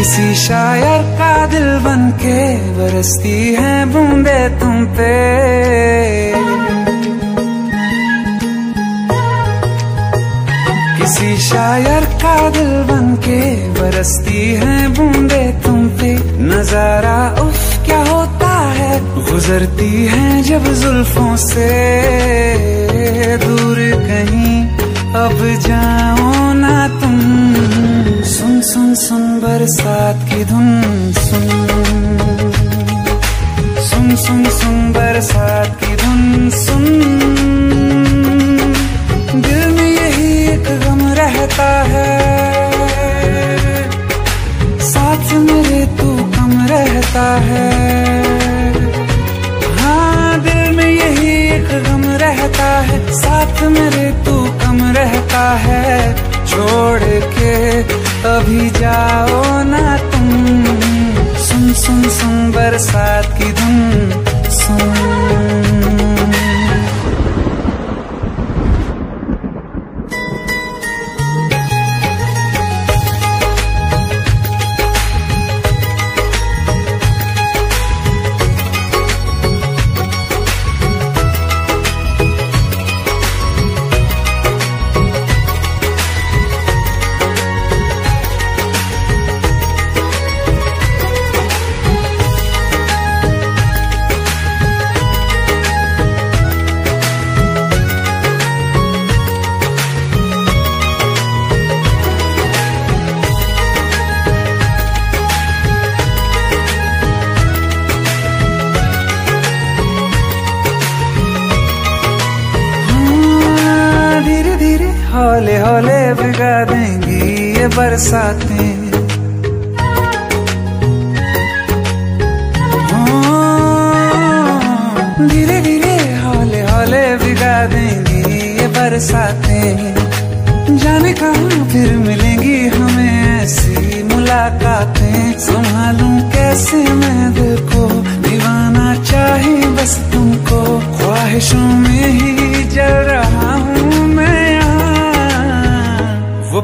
किसी शायर का दिल बन के बरसती है बूंदे तुम पे। किसी शायर का दिल बन के बरसती है बूंदे तुम पे। नज़ारा उफ, क्या होता है? गुजरती है जब जुल्फों से। दूर कहीं अब जाओ बरसात की धुन सुन। सुन सुन सुन बरसात की धुन सुन। दिल में यही एक गम रहता है। साथ मेरे तू कम रहता है। हाँ दिल में यही एक गम रहता है। साथ मेरे तू कम रहता है। छोड़ के अभी जाओ ना तुम। सुन सुन सुन बरसात की हौले हौले भिगा देंगी ये बरसातें। हाँ, धीरे धीरे हौले हौले भिगा देंगी ये बरसातें। जाने कहाँ फिर मिलेंगी हमें ऐसी मुलाकातें। संभालूं कैसे मैं दिल को? दीवाना चाहे बस तुमको। ख्वाहिशों में ही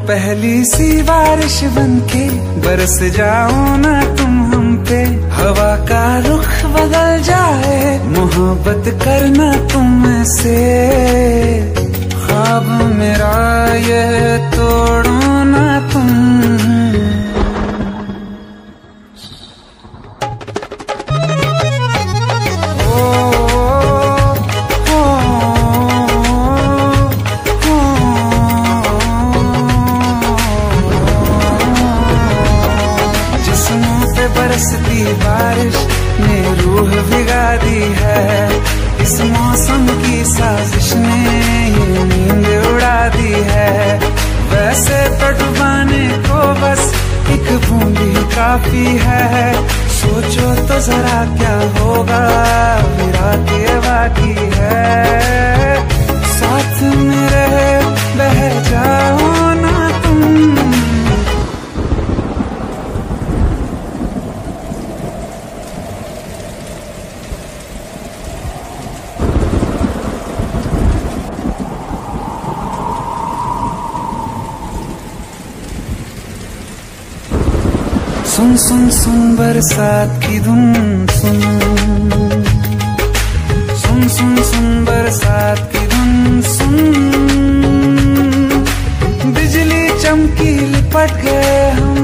पहली सी बारिश बनके बरस जाओ ना तुम हम पे। हवा का रुख बदल जाए, मोहब्बत करना तुम से। काफ़ी है। सोचो तो जरा क्या होगा। सुन सुन सुन बरसात की धुन, सुन। सुन सुन सुन बरसात की धुन, सुन। बिजली चमकी लिपट गए हम।